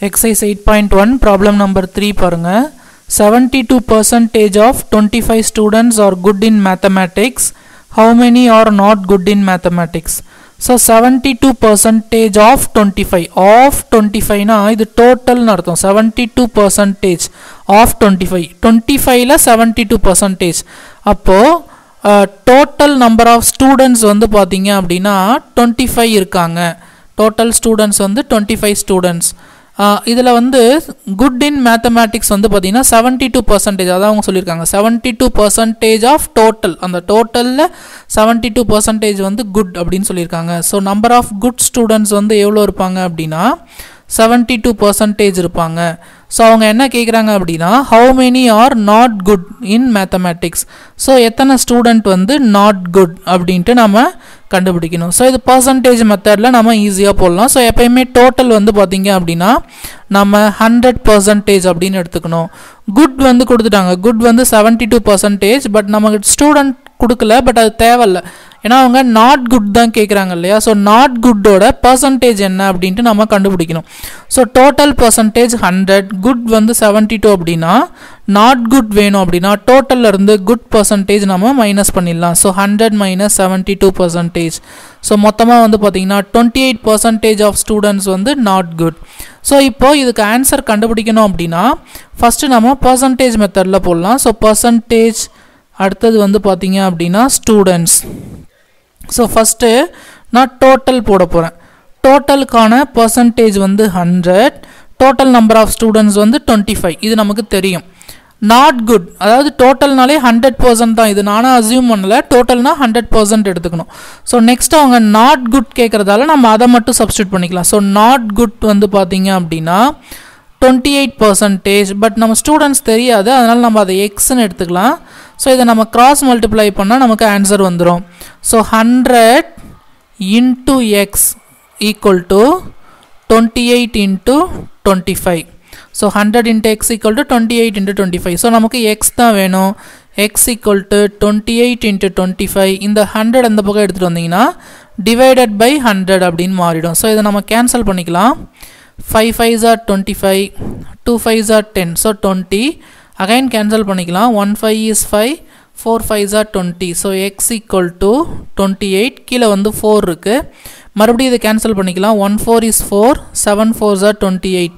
Exercise eight point one problem number three பாருங்கள் seventy two percentage of twenty five students are good in mathematics how many are not good in mathematics so seventy two percentage of twenty five of twenty ஃபைவ்னா இது டோட்டல்னு அர்த்தம். Seventy two percentage of twenty five twenty ஃபைவ்ல seventy two percentage அப்போது total number of students வந்து பார்த்தீங்க அப்படின்னா twenty five இருக்காங்க. Total students வந்து டுவெண்ட்டி ஃபைவ் ஸ்டூடெண்ட்ஸ் இதில் வந்து குட் இன் மேத்தமேட்டிக்ஸ் வந்து பார்த்திங்கன்னா செவன்ட்டி டூ பர்சன்டேஜ் அதான் அவங்க சொல்லியிருக்காங்க. Seventy two percentage of total அந்த டோட்டலில் செவன்ட்டி டூ பர்சன்டேஜ் வந்து குட் அப்படின்னு சொல்லியிருக்காங்க. So number of good students வந்து எவ்வளோ இருப்பாங்க அப்படின்னா செவன்ட்டி டூ பர்சன்டேஜ் இருப்பாங்க. ஸோ அவங்க என்ன கேட்குறாங்க அப்படின்னா how many are not good in mathematics so எத்தனை ஸ்டூடெண்ட் வந்து நாட் குட் அப்படின்ட்டு நம்ம கண்டுபிடிக்கணும். ஸோ இது பர்சன்டேஜ் மெத்தடில் நம்ம ஈஸியாக போடலாம். ஸோ எப்பயுமே டோட்டல் வந்து பார்த்திங்க அப்படின்னா நம்ம ஹண்ட்ரட் பர்சன்டேஜ் அப்படின்னு எடுத்துக்கணும். குட் வந்து கொடுத்துட்டாங்க. குட் வந்து செவன்ட்டி டூ பர்சன்டேஜ் பட் நமக்கு ஸ்டூடெண்ட் கொடுக்கல பட் அது தேவையில்ல. ஏன்னா அவங்க நாட் குட் தான் கேட்குறாங்க இல்லையா? ஸோ நாட் குட்டோட பர்சன்டேஜ் என்ன அப்படின்ட்டு நம்ம கண்டுபிடிக்கணும். So total percentage hundred good வந்து செவன்ட்டி டூ அப்படின்னா நாட் குட் வேணும் அப்படின்னா டோட்டலில் இருந்து குட் பர்சன்டேஜ் நம்ம மைனஸ் பண்ணிடலாம். So hundred minus seventy two percentage so மொத்தமாக வந்து பார்த்தீங்கன்னா twenty eight percentage of students வந்து நாட் குட் ஸோ இப்போ இதுக்கு ஆன்சர் கண்டுபிடிக்கணும் அப்படின்னா ஃபஸ்ட்டு நம்ம பர்சன்டேஜ் மெத்தடில் போடலாம். ஸோ பர்சன்டேஜ் அடுத்தது வந்து பார்த்தீங்க அப்படின்னா ஸ்டூடெண்ட்ஸ் ஸோ ஃபஸ்ட்டு நான் டோட்டல் போட போகிறேன் டோட்டலுக்கான பர்சன்டேஜ் வந்து hundred total number of students வந்து டுவெண்ட்டி ஃபைவ் இது நமக்கு தெரியும். நாட் குட் அதாவது டோட்டல்னாலே ஹண்ட்ரட் பர்சன்ட் தான். இது நானும் அசியூம் பண்ணல. டோட்டல்னா ஹண்ட்ரட் பர்சன்ட் எடுத்துக்கணும். ஸோ நெக்ஸ்ட் அவங்க நாட் குட் கேட்குறதால நம்ம அதை மட்டும் சப்ஸ்டியூட் பண்ணிக்கலாம். ஸோ நாட் குட் வந்து பார்த்தீங்க அப்படின்னா டுவெண்ட்டி எயிட் பர்சன்டேஜ் பட் நம்ம ஸ்டூடெண்ட்ஸ் தெரியாது அதனால் நம்ம அதை எக்ஸ்ன்னு எடுத்துக்கலாம். ஸோ இதை நம்ம கிராஸ் மல்டிப்ளை பண்ணால் நமக்கு ஆன்சர் வந்துடும் so hundred into x equal to twenty eight into twenty five so hundred into x equal to twenty eight into twenty five so நமக்கு எக்ஸ் தான் வேணும். X equal to twenty eight into twenty five இந்த hundred அந்த பக்கம் எடுத்துகிட்டு வந்தீங்கன்னா divided by hundred அப்படின்னு மாறிடும். ஸோ இதை நம்ம கேன்சல் பண்ணிக்கலாம். Five five are twenty five two five are ten so twenty again cancel பண்ணிக்கலாம். One five is five four five are twenty so x equal to twenty eight கீழே வந்து four இருக்குது மறுபடியும் இதை கேன்சல் பண்ணிக்கலாம். One four is four seven four are twenty eight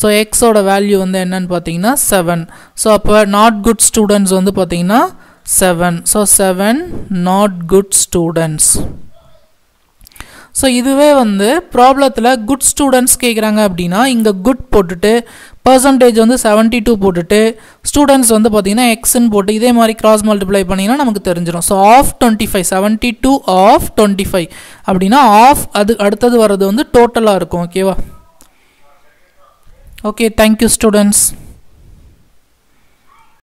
so எக்ஸோட value வந்து என்னன்னு பார்த்தீங்கன்னா செவன் ஸோ அப்போ நாட் குட் ஸ்டூடெண்ட்ஸ் வந்து பார்த்தீங்கன்னா seven so seven not good students so இதுவே வந்து ப்ராப்ளத்தில் குட் ஸ்டூடெண்ட்ஸ் கேட்குறாங்க அப்படின்னா இங்கே குட் போட்டுட்டு பர்சன்டேஜ் வந்து செவன்ட்டி டூ போட்டுட்டு ஸ்டூடெண்ட்ஸ் வந்து பார்த்தீங்கன்னா எக்ஸ்ன்னு போட்டு இதே மாதிரி கிராஸ் மல்டிப்ளை பண்ணிங்கன்னா நமக்கு தெரிஞ்சிடும் so of twenty five seventy two of twenty five அப்படின்னா ஆஃப் அது அடுத்தது வர்றது வந்து டோட்டலாக இருக்கும் ஓகேவா ஓகே தேங்க்யூ ஸ்டூடெண்ட்ஸ்